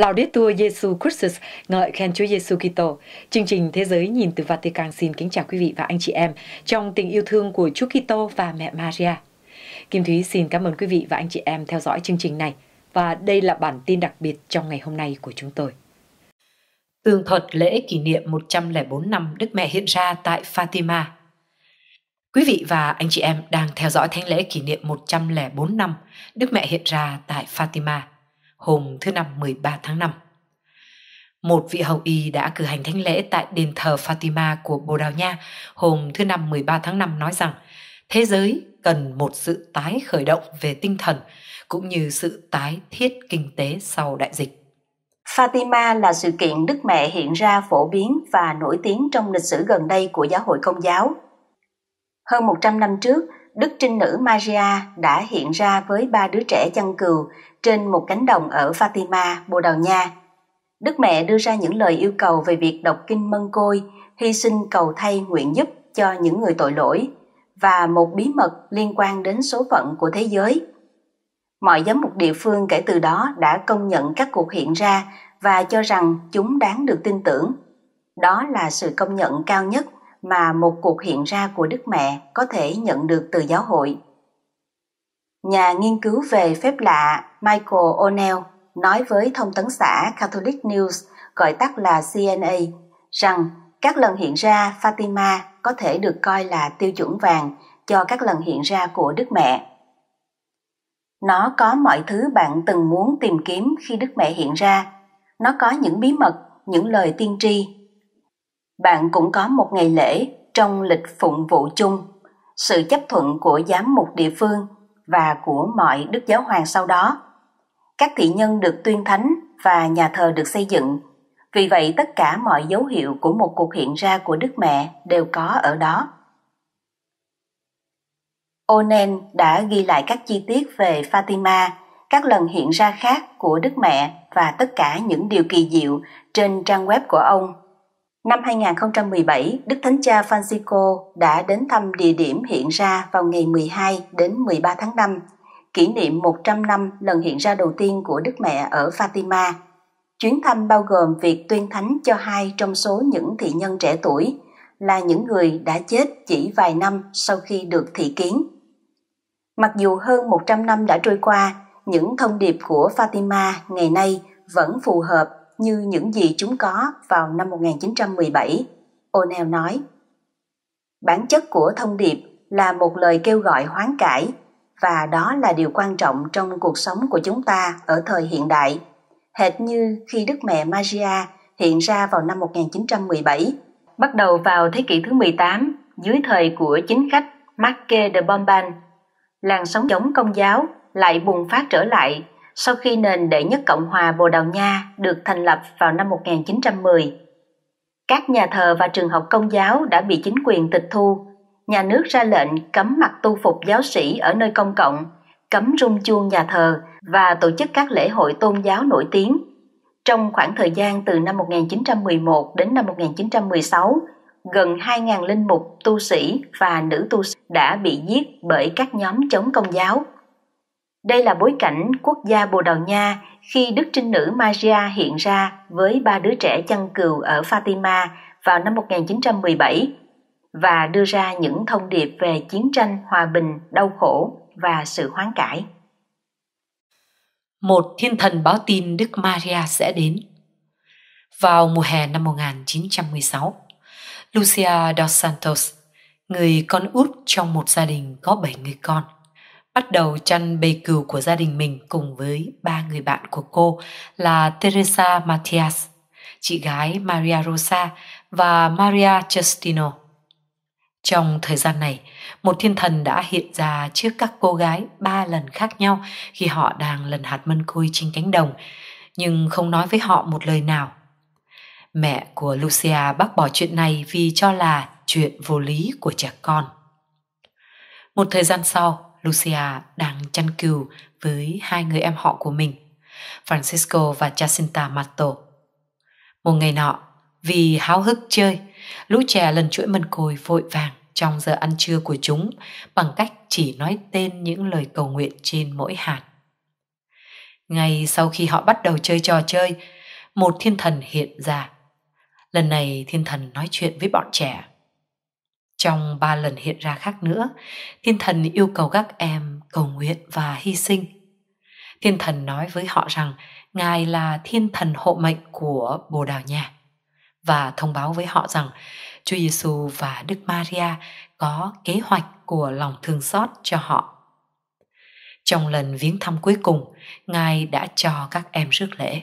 Laudetur Jesu Christus, ngợi khen Chúa Giêsu Kitô. Chương trình Thế giới nhìn từ Vatican xin kính chào quý vị và anh chị em trong tình yêu thương của Chúa Kitô và mẹ Maria. Kim Thúy xin cảm ơn quý vị và anh chị em theo dõi chương trình này và đây là bản tin đặc biệt trong ngày hôm nay của chúng tôi. Tường thuật lễ kỷ niệm 104 năm Đức Mẹ hiện ra tại Fatima. Quý vị và anh chị em đang theo dõi thánh lễ kỷ niệm 104 năm Đức Mẹ hiện ra tại Fatima hôm thứ năm 13 tháng 5. Một vị hồng y đã cử hành thánh lễ tại đền thờ Fatima của Bồ Đào Nha hôm thứ năm 13 tháng 5 nói rằng thế giới cần một sự tái khởi động về tinh thần cũng như sự tái thiết kinh tế sau đại dịch. Fatima là sự kiện Đức Mẹ hiện ra phổ biến và nổi tiếng trong lịch sử gần đây của giáo hội công giáo. Hơn 100 năm trước, Đức Trinh Nữ Maria đã hiện ra với ba đứa trẻ chăn cừu trên một cánh đồng ở Fatima, Bồ Đào Nha. Đức Mẹ đưa ra những lời yêu cầu về việc đọc kinh mân côi, hy sinh cầu thay nguyện giúp cho những người tội lỗi và một bí mật liên quan đến số phận của thế giới. Mọi giám mục địa phương kể từ đó đã công nhận các cuộc hiện ra và cho rằng chúng đáng được tin tưởng. Đó là sự công nhận cao nhất mà một cuộc hiện ra của Đức Mẹ có thể nhận được từ giáo hội. Nhà nghiên cứu về phép lạ Michael O'Neill nói với thông tấn xã Catholic News, gọi tắt là CNA, rằng các lần hiện ra Fatima có thể được coi là tiêu chuẩn vàng cho các lần hiện ra của Đức Mẹ. Nó có mọi thứ bạn từng muốn tìm kiếm khi Đức Mẹ hiện ra. Nó có những bí mật, những lời tiên tri. Bạn cũng có một ngày lễ trong lịch phụng vụ chung, sự chấp thuận của giám mục địa phương và của mọi đức giáo hoàng sau đó. Các thị nhân được tuyên thánh và nhà thờ được xây dựng. Vì vậy tất cả mọi dấu hiệu của một cuộc hiện ra của Đức Mẹ đều có ở đó. Onen đã ghi lại các chi tiết về Fatima, các lần hiện ra khác của Đức Mẹ và tất cả những điều kỳ diệu trên trang web của ông. Năm 2017, Đức Thánh Cha Francisco đã đến thăm địa điểm hiện ra vào ngày 12 đến 13 tháng 5, kỷ niệm 100 năm lần hiện ra đầu tiên của Đức Mẹ ở Fatima. Chuyến thăm bao gồm việc tuyên thánh cho hai trong số những thị nhân trẻ tuổi, là những người đã chết chỉ vài năm sau khi được thị kiến. Mặc dù hơn 100 năm đã trôi qua, những thông điệp của Fatima ngày nay vẫn phù hợp như những gì chúng có vào năm 1917, O'Neill nói. Bản chất của thông điệp là một lời kêu gọi hoán cải và đó là điều quan trọng trong cuộc sống của chúng ta ở thời hiện đại, hệt như khi Đức Mẹ Maria hiện ra vào năm 1917. Bắt đầu vào thế kỷ thứ 18, dưới thời của chính khách Marquis de Bombay làn sóng chống công giáo lại bùng phát trở lại sau khi nền đệ nhất Cộng hòa Bồ Đào Nha được thành lập vào năm 1910. Các nhà thờ và trường học công giáo đã bị chính quyền tịch thu. Nhà nước ra lệnh cấm mặc tu phục giáo sĩ ở nơi công cộng, cấm rung chuông nhà thờ và tổ chức các lễ hội tôn giáo nổi tiếng. Trong khoảng thời gian từ năm 1911 đến năm 1916, gần 2.000 linh mục, tu sĩ và nữ tu sĩ đã bị giết bởi các nhóm chống công giáo. Đây là bối cảnh quốc gia Bồ Đào Nha khi Đức Trinh Nữ Maria hiện ra với ba đứa trẻ chăn cừu ở Fatima vào năm 1917 và đưa ra những thông điệp về chiến tranh, hòa bình, đau khổ và sự hoán cải. Một thiên thần báo tin Đức Maria sẽ đến. Vào mùa hè năm 1916, Lucia dos Santos, người con út trong một gia đình có 7 người con, bắt đầu chăn bầy cừu của gia đình mình cùng với ba người bạn của cô là Teresa Matias, chị gái Maria Rosa và Maria Justino. Trong thời gian này, một thiên thần đã hiện ra trước các cô gái ba lần khác nhau khi họ đang lần hạt mân côi trên cánh đồng, nhưng không nói với họ một lời nào. Mẹ của Lucia bác bỏ chuyện này vì cho là chuyện vô lý của trẻ con. Một thời gian sau, Lucia đang chăn cừu với hai người em họ của mình, Francisco và Jacinta Mato. Một ngày nọ, vì háo hức chơi, lũ trẻ lần chuỗi mân côi vội vàng trong giờ ăn trưa của chúng bằng cách chỉ nói tên những lời cầu nguyện trên mỗi hạt. Ngay sau khi họ bắt đầu chơi trò chơi, một thiên thần hiện ra. Lần này thiên thần nói chuyện với bọn trẻ. Trong ba lần hiện ra khác nữa, thiên thần yêu cầu các em cầu nguyện và hy sinh. Thiên thần nói với họ rằng Ngài là thiên thần hộ mệnh của Bồ Đào Nha và thông báo với họ rằng Chúa Giêsu và Đức Maria có kế hoạch của lòng thương xót cho họ. Trong lần viếng thăm cuối cùng, Ngài đã cho các em rước lễ.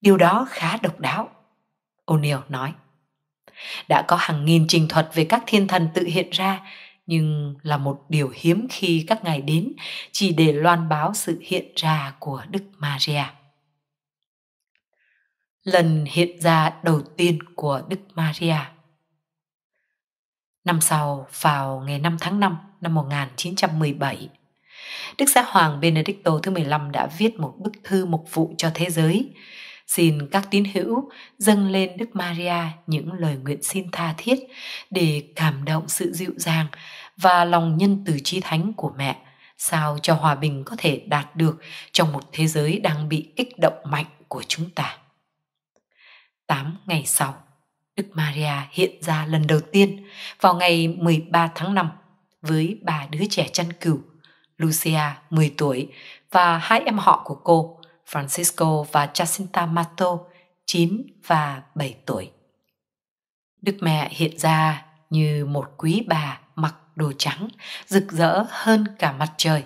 Điều đó khá độc đáo, O'Neill nói. Đã có hàng nghìn trình thuật về các thiên thần tự hiện ra, nhưng là một điều hiếm khi các ngài đến chỉ để loan báo sự hiện ra của Đức Maria. Lần hiện ra đầu tiên của Đức Maria Năm sau, vào ngày 5 tháng 5 năm 1917, Đức Giáo Hoàng Benedicto thứ 15 đã viết một bức thư mục vụ cho thế giới, xin các tín hữu dâng lên Đức Maria những lời nguyện xin tha thiết để cảm động sự dịu dàng và lòng nhân từ trí thánh của mẹ, sao cho hòa bình có thể đạt được trong một thế giới đang bị kích động mạnh của chúng ta. Tám ngày sau, Đức Maria hiện ra lần đầu tiên vào ngày 13 tháng 5 với ba đứa trẻ chăn cừu, Lucia 10 tuổi và hai em họ của cô, Francisco và Jacinta Mato 9 và 7 tuổi. Đức mẹ hiện ra như một quý bà mặc đồ trắng, rực rỡ hơn cả mặt trời.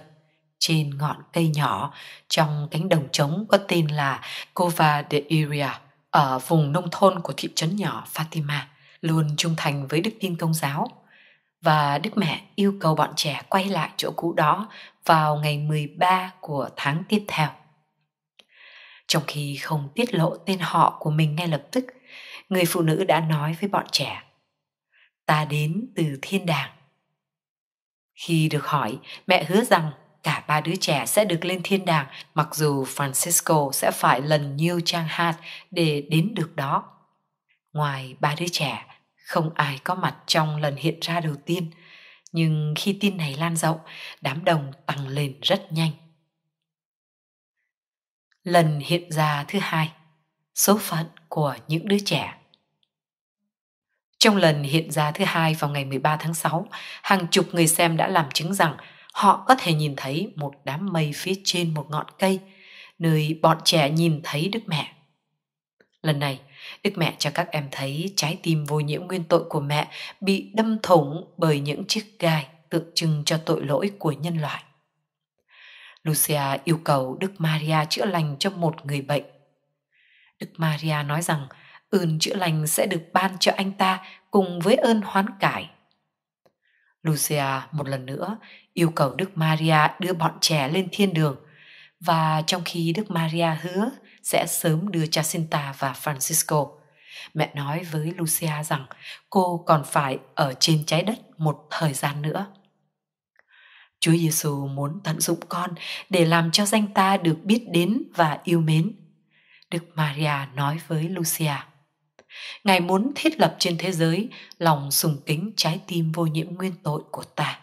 Trên ngọn cây nhỏ trong cánh đồng trống có tên là Cova de Iria ở vùng nông thôn của thị trấn nhỏ Fatima, luôn trung thành với đức tin công giáo. Và Đức Mẹ yêu cầu bọn trẻ quay lại chỗ cũ đó vào ngày 13 của tháng tiếp theo. Trong khi không tiết lộ tên họ của mình ngay lập tức, người phụ nữ đã nói với bọn trẻ Ta đến từ thiên đàng. Khi được hỏi, mẹ hứa rằng cả ba đứa trẻ sẽ được lên thiên đàng mặc dù Francisco sẽ phải lần nhiêu trang hạt để đến được đó. Ngoài ba đứa trẻ, không ai có mặt trong lần hiện ra đầu tiên, nhưng khi tin này lan rộng, đám đông tăng lên rất nhanh. Lần hiện ra thứ hai, số phận của những đứa trẻ. Trong lần hiện ra thứ hai vào ngày 13 tháng 6, hàng chục người xem đã làm chứng rằng họ có thể nhìn thấy một đám mây phía trên một ngọn cây, nơi bọn trẻ nhìn thấy Đức Mẹ. Lần này, Đức Mẹ cho các em thấy trái tim vô nhiễm nguyên tội của mẹ bị đâm thủng bởi những chiếc gai tượng trưng cho tội lỗi của nhân loại. Lucia yêu cầu Đức Maria chữa lành cho một người bệnh. Đức Maria nói rằng ơn chữa lành sẽ được ban cho anh ta cùng với ơn hoán cải. Lucia một lần nữa yêu cầu Đức Maria đưa bọn trẻ lên thiên đường và trong khi Đức Maria hứa sẽ sớm đưa Jacinta và Francisco, mẹ nói với Lucia rằng cô còn phải ở trên trái đất một thời gian nữa. Chúa Giêsu muốn tận dụng con để làm cho danh ta được biết đến và yêu mến. Đức Maria nói với Lucia. Ngài muốn thiết lập trên thế giới lòng sùng kính trái tim vô nhiễm nguyên tội của ta.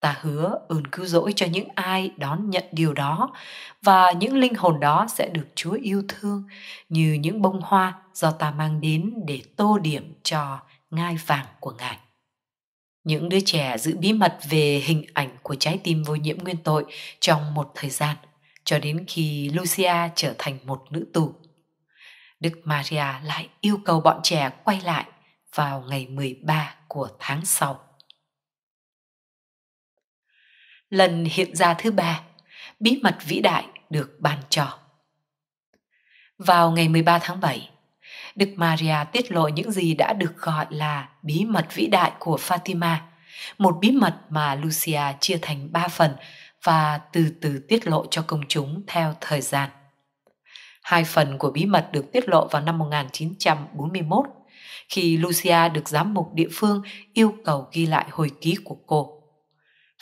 Ta hứa ơn cứu rỗi cho những ai đón nhận điều đó và những linh hồn đó sẽ được Chúa yêu thương như những bông hoa do ta mang đến để tô điểm cho ngai vàng của Ngài. Những đứa trẻ giữ bí mật về hình ảnh của trái tim vô nhiễm nguyên tội trong một thời gian, cho đến khi Lucia trở thành một nữ tù. Đức Maria lại yêu cầu bọn trẻ quay lại vào ngày 13 của tháng sau. Lần hiện ra thứ ba, bí mật vĩ đại được ban cho. Vào ngày 13 tháng 7, Đức Maria tiết lộ những gì đã được gọi là bí mật vĩ đại của Fatima, một bí mật mà Lucia chia thành ba phần và từ từ tiết lộ cho công chúng theo thời gian. Hai phần của bí mật được tiết lộ vào năm 1941, khi Lucia được giám mục địa phương yêu cầu ghi lại hồi ký của cô.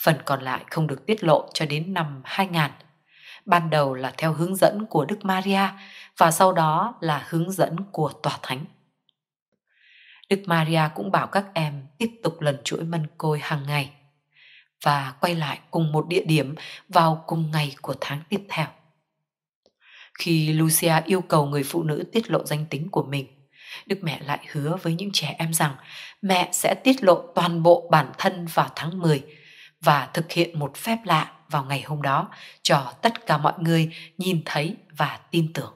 Phần còn lại không được tiết lộ cho đến năm 2000. Ban đầu là theo hướng dẫn của Đức Maria và sau đó là hướng dẫn của Tòa Thánh. Đức Maria cũng bảo các em tiếp tục lần chuỗi mân côi hàng ngày. và quay lại cùng một địa điểm vào cùng ngày của tháng tiếp theo. Khi Lucia yêu cầu người phụ nữ tiết lộ danh tính của mình, Đức mẹ lại hứa với những trẻ em rằng mẹ sẽ tiết lộ toàn bộ bản thân vào tháng 10 và thực hiện một phép lạ vào ngày hôm đó cho tất cả mọi người nhìn thấy và tin tưởng.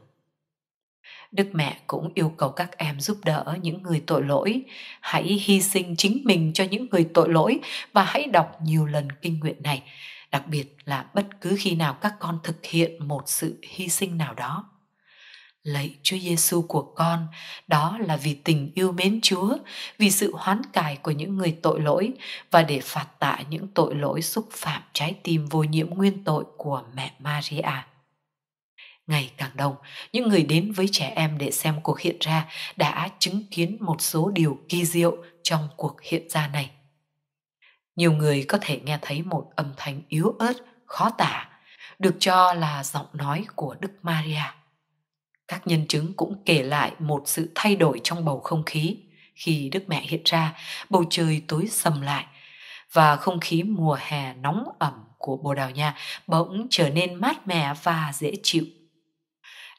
Đức mẹ cũng yêu cầu các em giúp đỡ những người tội lỗi, hãy hy sinh chính mình cho những người tội lỗi và hãy đọc nhiều lần kinh nguyện này, đặc biệt là bất cứ khi nào các con thực hiện một sự hy sinh nào đó. Lạy Chúa Giêsu của con, đó là vì tình yêu mến Chúa, vì sự hoán cải của những người tội lỗi và để phạt tạ những tội lỗi xúc phạm trái tim vô nhiễm nguyên tội của mẹ Maria. Ngày càng đông, những người đến với trẻ em để xem cuộc hiện ra đã chứng kiến một số điều kỳ diệu trong cuộc hiện ra này. Nhiều người có thể nghe thấy một âm thanh yếu ớt, khó tả, được cho là giọng nói của Đức Maria các nhân chứng cũng kể lại một sự thay đổi trong bầu không khí khi Đức Mẹ hiện ra, bầu trời tối sầm lại và không khí mùa hè nóng ẩm của Bồ Đào Nha bỗng trở nên mát mẻ và dễ chịu.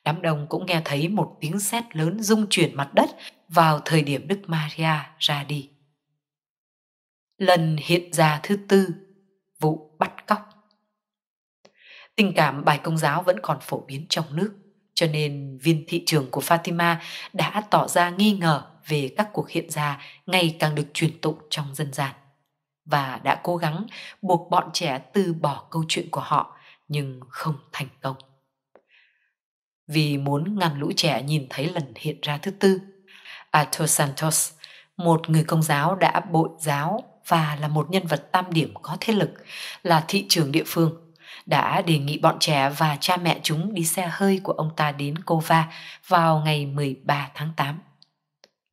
Đám đông cũng nghe thấy một tiếng sét lớn rung chuyển mặt đất vào thời điểm Đức Maria ra đi. Lần hiện ra thứ tư, vụ bắt cóc. Tình cảm bài công giáo vẫn còn phổ biến trong nước cho nên viên thị trường của Fatima đã tỏ ra nghi ngờ về các cuộc hiện ra ngày càng được truyền tụng trong dân gian và đã cố gắng buộc bọn trẻ từ bỏ câu chuyện của họ nhưng không thành công. Vì muốn ngăn lũ trẻ nhìn thấy lần hiện ra thứ tư, Arthur Santos, một người công giáo đã bội giáo và là một nhân vật tam điểm có thế lực, là thị trường địa phương, đã đề nghị bọn trẻ và cha mẹ chúng đi xe hơi của ông ta đến Kova vào ngày 13 tháng 8.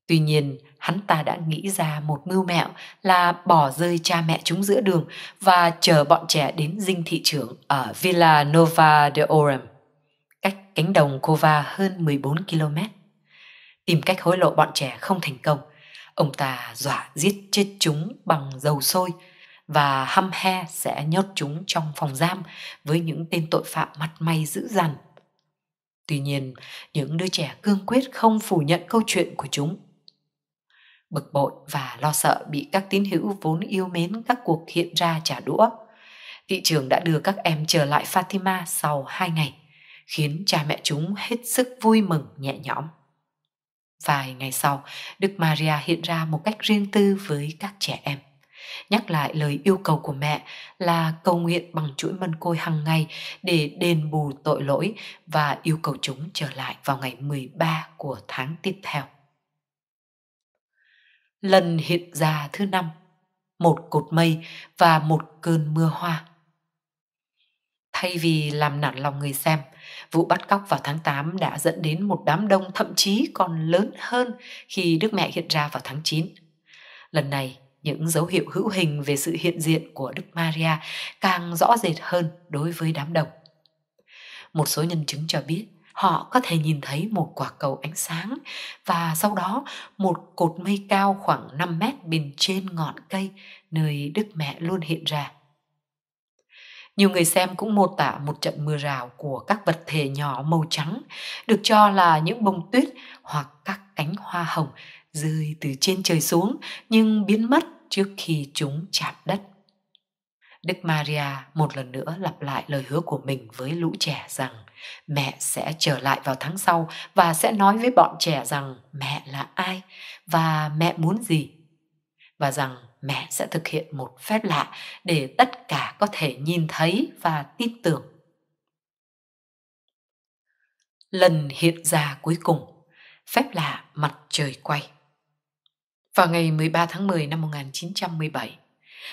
Tuy nhiên, hắn ta đã nghĩ ra một mưu mẹo là bỏ rơi cha mẹ chúng giữa đường và chờ bọn trẻ đến dinh thị trưởng ở Villa Nova de Orem, cách cánh đồng Kova hơn 14 km. Tìm cách hối lộ bọn trẻ không thành công, ông ta dọa giết chết chúng bằng dầu sôi và hăm he sẽ nhốt chúng trong phòng giam với những tên tội phạm mặt mày dữ dằn. Tuy nhiên, những đứa trẻ cương quyết không phủ nhận câu chuyện của chúng. Bực bội và lo sợ bị các tín hữu vốn yêu mến các cuộc hiện ra trả đũa. Thị trường đã đưa các em trở lại Fatima sau hai ngày, khiến cha mẹ chúng hết sức vui mừng nhẹ nhõm. Vài ngày sau, Đức Maria hiện ra một cách riêng tư với các trẻ em nhắc lại lời yêu cầu của mẹ là cầu nguyện bằng chuỗi mân côi hàng ngày để đền bù tội lỗi và yêu cầu chúng trở lại vào ngày 13 của tháng tiếp theo. Lần hiện ra thứ năm, một cột mây và một cơn mưa hoa. Thay vì làm nản lòng người xem, vụ bắt cóc vào tháng 8 đã dẫn đến một đám đông thậm chí còn lớn hơn khi Đức Mẹ hiện ra vào tháng 9. Lần này, những dấu hiệu hữu hình về sự hiện diện của Đức Maria càng rõ rệt hơn đối với đám đông. Một số nhân chứng cho biết họ có thể nhìn thấy một quả cầu ánh sáng và sau đó một cột mây cao khoảng 5 mét bên trên ngọn cây nơi Đức Mẹ luôn hiện ra. Nhiều người xem cũng mô tả một trận mưa rào của các vật thể nhỏ màu trắng, được cho là những bông tuyết hoặc các cánh hoa hồng rơi từ trên trời xuống nhưng biến mất trước khi chúng chạm đất. Đức Maria một lần nữa lặp lại lời hứa của mình với lũ trẻ rằng mẹ sẽ trở lại vào tháng sau và sẽ nói với bọn trẻ rằng mẹ là ai và mẹ muốn gì và rằng mẹ sẽ thực hiện một phép lạ để tất cả có thể nhìn thấy và tin tưởng. Lần hiện ra cuối cùng, phép lạ mặt trời quay. Vào ngày 13 tháng 10 năm 1917,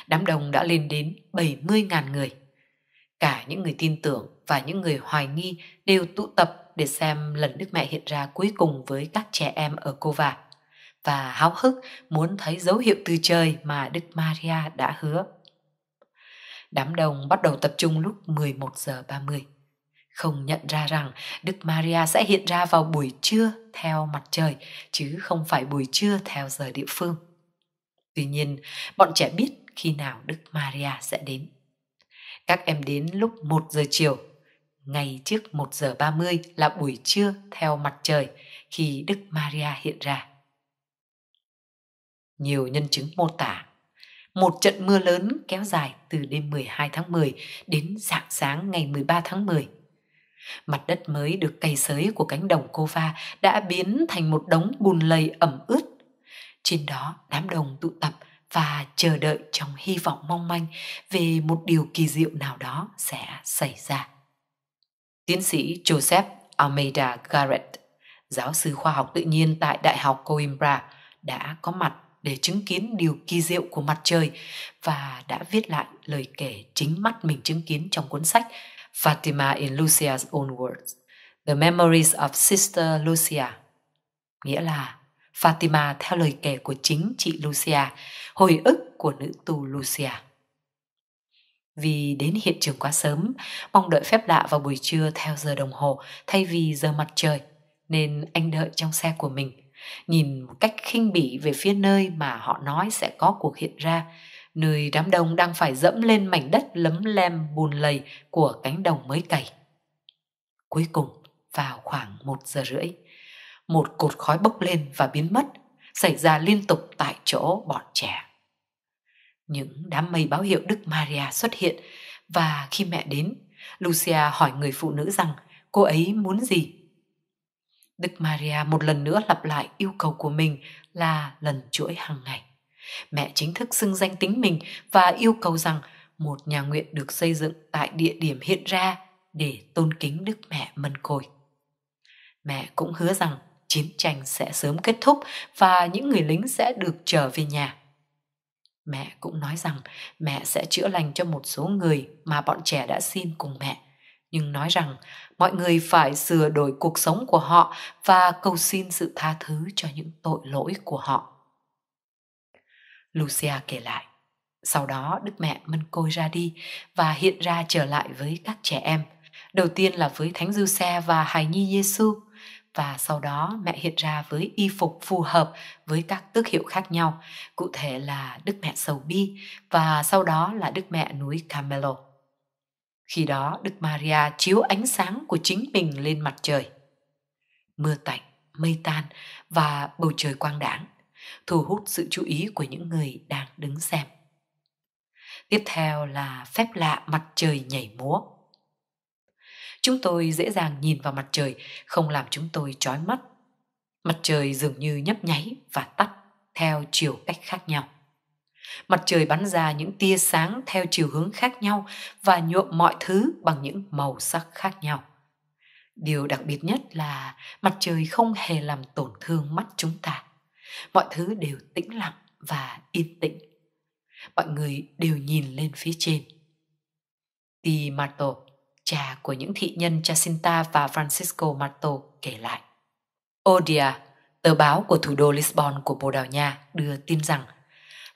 đám đông đã lên đến 70.000 người. Cả những người tin tưởng và những người hoài nghi đều tụ tập để xem lần Đức Mẹ hiện ra cuối cùng với các trẻ em ở Cova và háo hức muốn thấy dấu hiệu từ trời mà Đức Maria đã hứa. Đám đông bắt đầu tập trung lúc 11 giờ 30 không nhận ra rằng Đức Maria sẽ hiện ra vào buổi trưa theo mặt trời chứ không phải buổi trưa theo giờ địa phương. Tuy nhiên, bọn trẻ biết khi nào Đức Maria sẽ đến. Các em đến lúc 1 giờ chiều, ngày trước 1 giờ 30 là buổi trưa theo mặt trời khi Đức Maria hiện ra. Nhiều nhân chứng mô tả một trận mưa lớn kéo dài từ đêm 12 tháng 10 đến dạng sáng ngày 13 tháng 10. Mặt đất mới được cày sới của cánh đồng cô va đã biến thành một đống bùn lầy ẩm ướt. Trên đó đám đồng tụ tập và chờ đợi trong hy vọng mong manh về một điều kỳ diệu nào đó sẽ xảy ra. Tiến sĩ Joseph Almeida Garrett, giáo sư khoa học tự nhiên tại Đại học Coimbra, đã có mặt để chứng kiến điều kỳ diệu của mặt trời và đã viết lại lời kể chính mắt mình chứng kiến trong cuốn sách Fatima in Lucia's Own Words, The Memories of Sister Lucia, nghĩa là Fatima theo lời kể của chính chị Lucia, hồi ức của nữ tù Lucia. Vì đến hiện trường quá sớm, mong đợi phép lạ vào buổi trưa theo giờ đồng hồ thay vì giờ mặt trời, nên anh đợi trong xe của mình nhìn một cách khinh bỉ về phía nơi mà họ nói sẽ có cuộc hiện ra, nơi đám đông đang phải dẫm lên mảnh đất lấm lem bùn lầy của cánh đồng mới cày. Cuối cùng, vào khoảng một giờ rưỡi, một cột khói bốc lên và biến mất, xảy ra liên tục tại chỗ bọn trẻ. Những đám mây báo hiệu Đức Maria xuất hiện và khi mẹ đến, Lucia hỏi người phụ nữ rằng cô ấy muốn gì Đức Maria một lần nữa lặp lại yêu cầu của mình là lần chuỗi hàng ngày. Mẹ chính thức xưng danh tính mình và yêu cầu rằng một nhà nguyện được xây dựng tại địa điểm hiện ra để tôn kính Đức Mẹ Mân Côi. Mẹ cũng hứa rằng chiến tranh sẽ sớm kết thúc và những người lính sẽ được trở về nhà. Mẹ cũng nói rằng mẹ sẽ chữa lành cho một số người mà bọn trẻ đã xin cùng mẹ, nhưng nói rằng mọi người phải sửa đổi cuộc sống của họ và cầu xin sự tha thứ cho những tội lỗi của họ. Lucia kể lại, sau đó Đức Mẹ Mân Côi ra đi và hiện ra trở lại với các trẻ em. Đầu tiên là với Thánh Dư Xe và Hài Nhi Giêsu và sau đó mẹ hiện ra với y phục phù hợp với các tước hiệu khác nhau, cụ thể là Đức Mẹ Sầu Bi và sau đó là Đức Mẹ núi Carmelo. Khi đó Đức Maria chiếu ánh sáng của chính mình lên mặt trời. Mưa tạnh, mây tan và bầu trời quang đãng thu hút sự chú ý của những người đang đứng xem. Tiếp theo là phép lạ mặt trời nhảy múa. Chúng tôi dễ dàng nhìn vào mặt trời, không làm chúng tôi chói mắt. Mặt trời dường như nhấp nháy và tắt theo chiều cách khác nhau. Mặt trời bắn ra những tia sáng theo chiều hướng khác nhau và nhuộm mọi thứ bằng những màu sắc khác nhau. Điều đặc biệt nhất là mặt trời không hề làm tổn thương mắt chúng ta. Mọi thứ đều tĩnh lặng và yên tĩnh. Mọi người đều nhìn lên phía trên. Di Marto, cha của những thị nhân Jacinta và Francisco Marto kể lại. Odia, tờ báo của thủ đô Lisbon của Bồ Đào Nha đưa tin rằng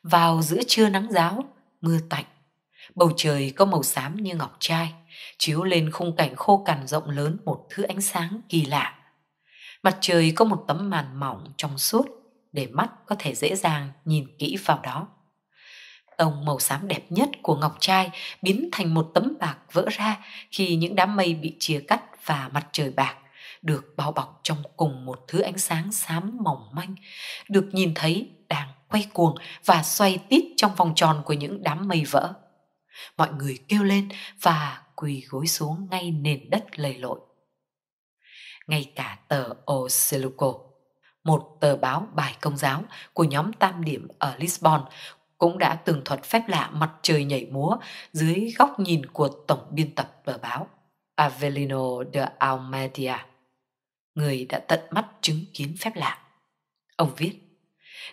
vào giữa trưa nắng giáo, mưa tạnh, bầu trời có màu xám như ngọc trai, chiếu lên khung cảnh khô cằn rộng lớn một thứ ánh sáng kỳ lạ. Mặt trời có một tấm màn mỏng trong suốt để mắt có thể dễ dàng nhìn kỹ vào đó. Tông màu xám đẹp nhất của ngọc trai biến thành một tấm bạc vỡ ra khi những đám mây bị chia cắt và mặt trời bạc được bao bọc trong cùng một thứ ánh sáng xám mỏng manh, được nhìn thấy đang quay cuồng và xoay tít trong vòng tròn của những đám mây vỡ. Mọi người kêu lên và quỳ gối xuống ngay nền đất lầy lội. Ngay cả tờ O một tờ báo bài công giáo của nhóm tam điểm ở Lisbon cũng đã tường thuật phép lạ mặt trời nhảy múa dưới góc nhìn của tổng biên tập tờ báo Avelino de Almeida, người đã tận mắt chứng kiến phép lạ. Ông viết,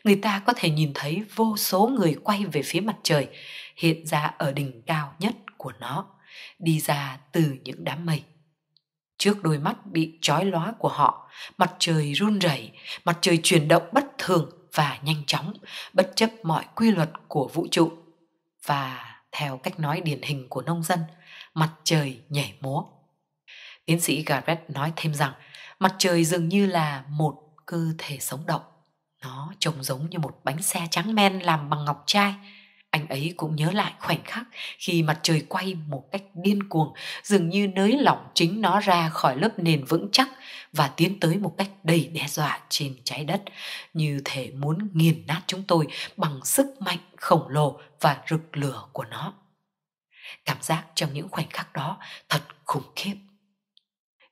người ta có thể nhìn thấy vô số người quay về phía mặt trời hiện ra ở đỉnh cao nhất của nó đi ra từ những đám mây trước đôi mắt bị trói lóa của họ, mặt trời run rẩy, mặt trời chuyển động bất thường và nhanh chóng, bất chấp mọi quy luật của vũ trụ. Và theo cách nói điển hình của nông dân, mặt trời nhảy múa. Tiến sĩ garrett nói thêm rằng, mặt trời dường như là một cơ thể sống động. Nó trông giống như một bánh xe trắng men làm bằng ngọc trai anh ấy cũng nhớ lại khoảnh khắc khi mặt trời quay một cách điên cuồng, dường như nới lỏng chính nó ra khỏi lớp nền vững chắc và tiến tới một cách đầy đe dọa trên trái đất, như thể muốn nghiền nát chúng tôi bằng sức mạnh khổng lồ và rực lửa của nó. Cảm giác trong những khoảnh khắc đó thật khủng khiếp.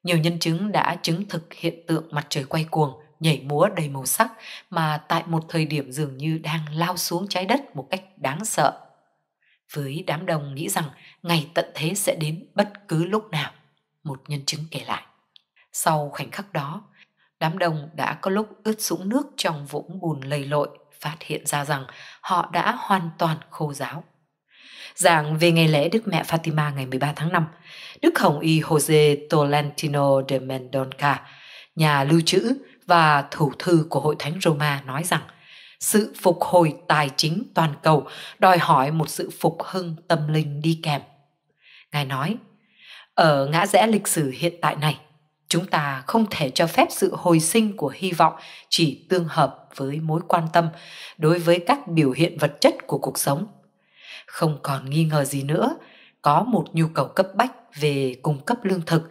Nhiều nhân chứng đã chứng thực hiện tượng mặt trời quay cuồng, nhảy múa đầy màu sắc mà tại một thời điểm dường như đang lao xuống trái đất một cách đáng sợ. Với đám đông nghĩ rằng ngày tận thế sẽ đến bất cứ lúc nào, một nhân chứng kể lại. Sau khoảnh khắc đó, đám đông đã có lúc ướt sũng nước trong vũng bùn lầy lội, phát hiện ra rằng họ đã hoàn toàn khô giáo. Giảng về ngày lễ Đức Mẹ Fatima ngày 13 tháng 5, Đức Hồng Y Jose Tolentino de Mendonca, nhà lưu trữ và thủ thư của Hội Thánh Roma nói rằng sự phục hồi tài chính toàn cầu đòi hỏi một sự phục hưng tâm linh đi kèm. Ngài nói, ở ngã rẽ lịch sử hiện tại này, chúng ta không thể cho phép sự hồi sinh của hy vọng chỉ tương hợp với mối quan tâm đối với các biểu hiện vật chất của cuộc sống. Không còn nghi ngờ gì nữa, có một nhu cầu cấp bách về cung cấp lương thực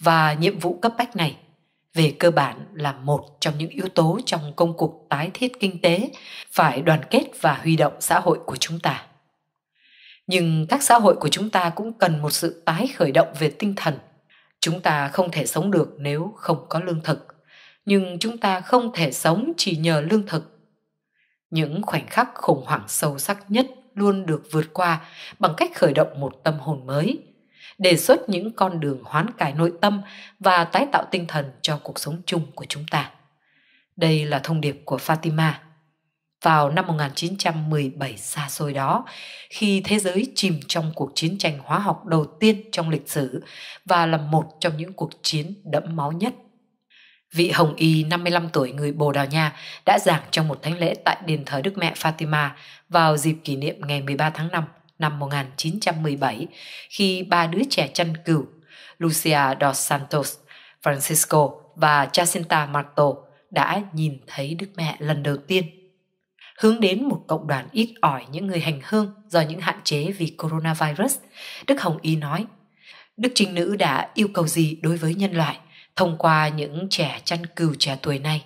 và nhiệm vụ cấp bách này về cơ bản là một trong những yếu tố trong công cuộc tái thiết kinh tế phải đoàn kết và huy động xã hội của chúng ta. Nhưng các xã hội của chúng ta cũng cần một sự tái khởi động về tinh thần. Chúng ta không thể sống được nếu không có lương thực. Nhưng chúng ta không thể sống chỉ nhờ lương thực. Những khoảnh khắc khủng hoảng sâu sắc nhất luôn được vượt qua bằng cách khởi động một tâm hồn mới đề xuất những con đường hoán cải nội tâm và tái tạo tinh thần cho cuộc sống chung của chúng ta. Đây là thông điệp của Fatima. Vào năm 1917 xa xôi đó, khi thế giới chìm trong cuộc chiến tranh hóa học đầu tiên trong lịch sử và là một trong những cuộc chiến đẫm máu nhất. Vị Hồng Y 55 tuổi người Bồ Đào Nha đã giảng trong một thánh lễ tại đền thờ Đức Mẹ Fatima vào dịp kỷ niệm ngày 13 tháng 5 năm 1917 khi ba đứa trẻ chăn cừu Lucia dos Santos, Francisco và Jacinta Marto đã nhìn thấy Đức Mẹ lần đầu tiên. Hướng đến một cộng đoàn ít ỏi những người hành hương do những hạn chế vì coronavirus, Đức Hồng Y nói, Đức Trinh Nữ đã yêu cầu gì đối với nhân loại thông qua những trẻ chăn cừu trẻ tuổi này?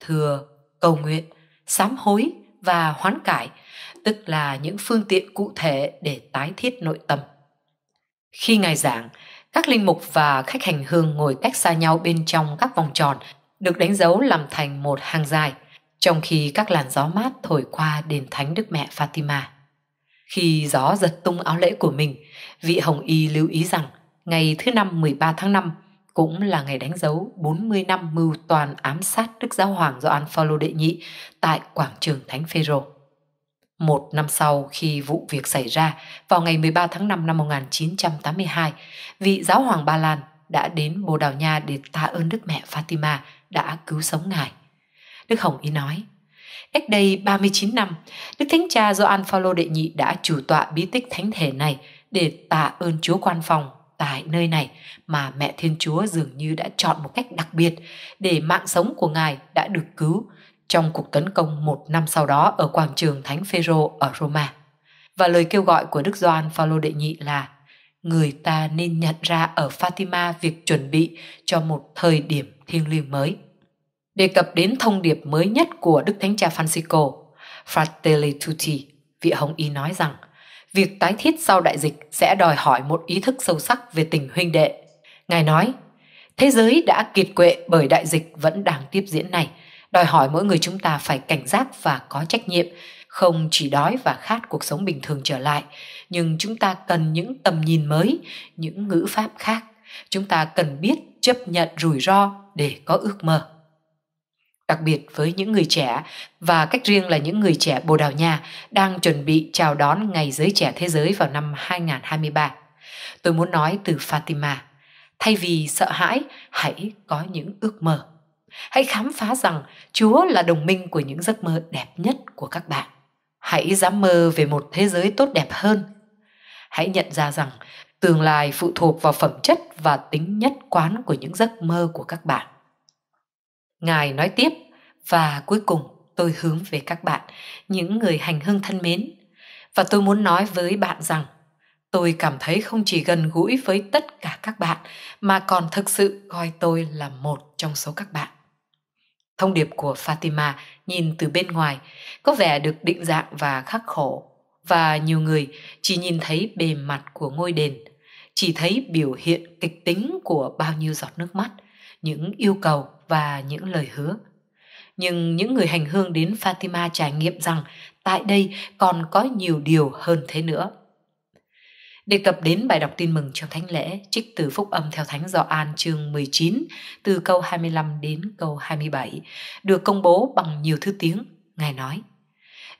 Thưa, cầu nguyện, sám hối và hoán cải – tức là những phương tiện cụ thể để tái thiết nội tâm. Khi ngài giảng, các linh mục và khách hành hương ngồi cách xa nhau bên trong các vòng tròn được đánh dấu làm thành một hàng dài, trong khi các làn gió mát thổi qua đền thánh Đức Mẹ Fatima. Khi gió giật tung áo lễ của mình, vị Hồng Y lưu ý rằng ngày thứ năm 13 tháng 5 cũng là ngày đánh dấu 40 năm mưu toàn ám sát Đức Giáo Hoàng Gioan Phaolô đệ nhị tại quảng trường Thánh Phêrô. Một năm sau khi vụ việc xảy ra, vào ngày 13 tháng 5 năm 1982, vị giáo hoàng Ba Lan đã đến Bồ Đào Nha để tạ ơn Đức Mẹ Fatima đã cứu sống ngài. Đức Hồng y nói, Cách đây 39 năm, Đức Thánh Cha Gioan Phaolô đệ nhị đã chủ tọa bí tích thánh thể này để tạ ơn Chúa quan phòng tại nơi này mà mẹ Thiên Chúa dường như đã chọn một cách đặc biệt để mạng sống của Ngài đã được cứu trong cuộc tấn công một năm sau đó ở quảng trường Thánh Phêrô ở Roma. Và lời kêu gọi của Đức Gioan Phaolô đệ nhị là người ta nên nhận ra ở Fatima việc chuẩn bị cho một thời điểm thiêng liêng mới. Đề cập đến thông điệp mới nhất của Đức Thánh Cha Francisco, Fratelli Tutti, vị Hồng Y nói rằng việc tái thiết sau đại dịch sẽ đòi hỏi một ý thức sâu sắc về tình huynh đệ. Ngài nói, thế giới đã kiệt quệ bởi đại dịch vẫn đang tiếp diễn này – đòi hỏi mỗi người chúng ta phải cảnh giác và có trách nhiệm không chỉ đói và khát cuộc sống bình thường trở lại nhưng chúng ta cần những tầm nhìn mới những ngữ pháp khác chúng ta cần biết chấp nhận rủi ro để có ước mơ đặc biệt với những người trẻ và cách riêng là những người trẻ Bồ Đào Nha đang chuẩn bị chào đón Ngày Giới Trẻ Thế Giới vào năm 2023. Tôi muốn nói từ Fatima, thay vì sợ hãi, hãy có những ước mơ. Hãy khám phá rằng Chúa là đồng minh của những giấc mơ đẹp nhất của các bạn. Hãy dám mơ về một thế giới tốt đẹp hơn. Hãy nhận ra rằng tương lai phụ thuộc vào phẩm chất và tính nhất quán của những giấc mơ của các bạn. Ngài nói tiếp và cuối cùng tôi hướng về các bạn, những người hành hương thân mến. Và tôi muốn nói với bạn rằng tôi cảm thấy không chỉ gần gũi với tất cả các bạn mà còn thực sự coi tôi là một trong số các bạn. Thông điệp của Fatima nhìn từ bên ngoài có vẻ được định dạng và khắc khổ và nhiều người chỉ nhìn thấy bề mặt của ngôi đền, chỉ thấy biểu hiện kịch tính của bao nhiêu giọt nước mắt, những yêu cầu và những lời hứa. Nhưng những người hành hương đến Fatima trải nghiệm rằng tại đây còn có nhiều điều hơn thế nữa. Đề cập đến bài đọc tin mừng trong thánh lễ, trích từ phúc âm theo thánh Gioan chương 19, từ câu 25 đến câu 27, được công bố bằng nhiều thứ tiếng. Ngài nói,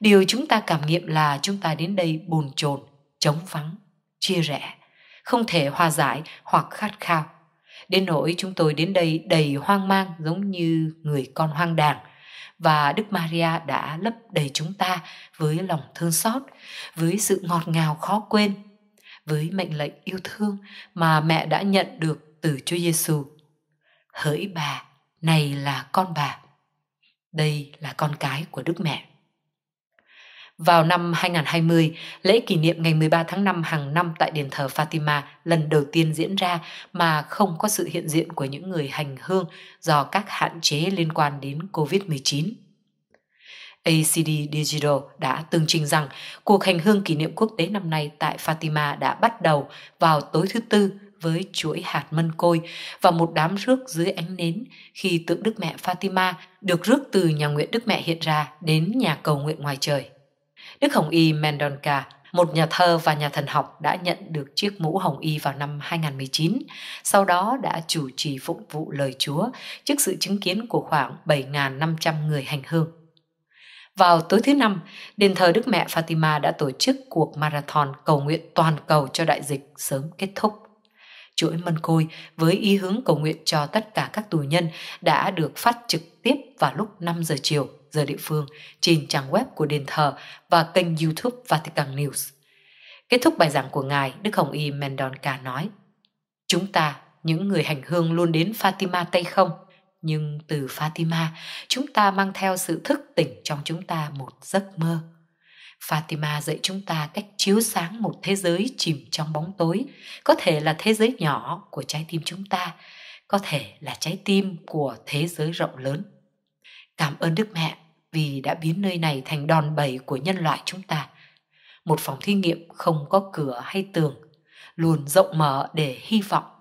Điều chúng ta cảm nghiệm là chúng ta đến đây bồn chồn, chống vắng, chia rẽ, không thể hòa giải hoặc khát khao. Đến nỗi chúng tôi đến đây đầy hoang mang giống như người con hoang đàng, và Đức Maria đã lấp đầy chúng ta với lòng thương xót, với sự ngọt ngào khó quên với mệnh lệnh yêu thương mà mẹ đã nhận được từ Chúa Giêsu. Hỡi bà, này là con bà. Đây là con cái của Đức Mẹ. Vào năm 2020, lễ kỷ niệm ngày 13 tháng 5 hàng năm tại đền thờ Fatima lần đầu tiên diễn ra mà không có sự hiện diện của những người hành hương do các hạn chế liên quan đến COVID-19. ACD Digital đã tường trình rằng cuộc hành hương kỷ niệm quốc tế năm nay tại Fatima đã bắt đầu vào tối thứ tư với chuỗi hạt mân côi và một đám rước dưới ánh nến khi tượng Đức Mẹ Fatima được rước từ nhà nguyện Đức Mẹ hiện ra đến nhà cầu nguyện ngoài trời. Đức Hồng Y Mendonca, một nhà thơ và nhà thần học đã nhận được chiếc mũ Hồng Y vào năm 2019, sau đó đã chủ trì phụng vụ lời Chúa trước sự chứng kiến của khoảng 7.500 người hành hương. Vào tối thứ năm, đền thờ Đức Mẹ Fatima đã tổ chức cuộc marathon cầu nguyện toàn cầu cho đại dịch sớm kết thúc. Chuỗi mân côi với ý hướng cầu nguyện cho tất cả các tù nhân đã được phát trực tiếp vào lúc 5 giờ chiều giờ địa phương trên trang web của đền thờ và kênh YouTube Vatican News. Kết thúc bài giảng của Ngài, Đức Hồng Y Mendonca nói Chúng ta, những người hành hương luôn đến Fatima Tây không? Nhưng từ Fatima, chúng ta mang theo sự thức tỉnh trong chúng ta một giấc mơ. Fatima dạy chúng ta cách chiếu sáng một thế giới chìm trong bóng tối, có thể là thế giới nhỏ của trái tim chúng ta, có thể là trái tim của thế giới rộng lớn. Cảm ơn Đức Mẹ vì đã biến nơi này thành đòn bẩy của nhân loại chúng ta. Một phòng thí nghiệm không có cửa hay tường, luôn rộng mở để hy vọng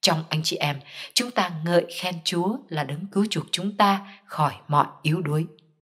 trong anh chị em, chúng ta ngợi khen Chúa là đấng cứu chuộc chúng ta khỏi mọi yếu đuối.